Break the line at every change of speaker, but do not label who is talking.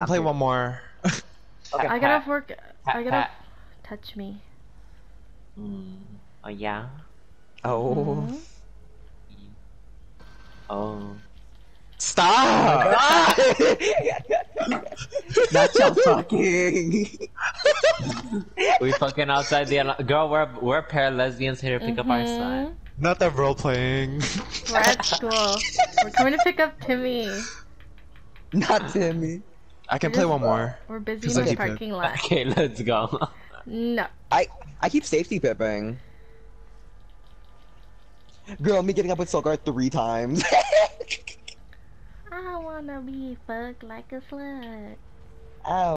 I'll play one more.
Okay,
I gotta work. I gotta
Pat.
touch me.
Mm. Oh yeah.
Oh.
Mhm.
Oh.
Stop!
Not y'all talking.
we fucking outside the girl. We're we're a pair of lesbians here to pick up our
Mhm.
son.
Not that role playing.
We're at school. We're coming to pick up Timmy.
Not Timmy.
I can play one more.
We're busy in the parking lot.
Okay, let's go.
No.
I I keep safety pipping. Girl, me getting up with Sokar three times.
I wanna be fucked like a slut.
Ow.